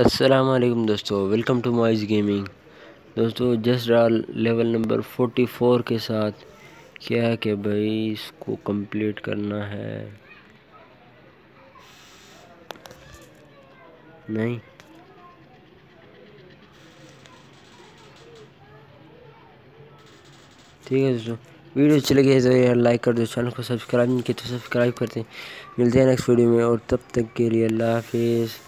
असलम दोस्तों welcome to Moiz gaming दोस्तों just डाल लेवल नंबर 44 के साथ। क्या है कि भाई, इसको कंप्लीट करना है? नहीं। ठीक है दोस्तों, वीडियो चले गए तो यार लाइक कर दो चैनल को सब्सक्राइब नहीं किया तो सब्सक्राइब करते मिलते हैं नेक्स्ट वीडियो में, और तब तक के लिए अल्लाह हाफिज़।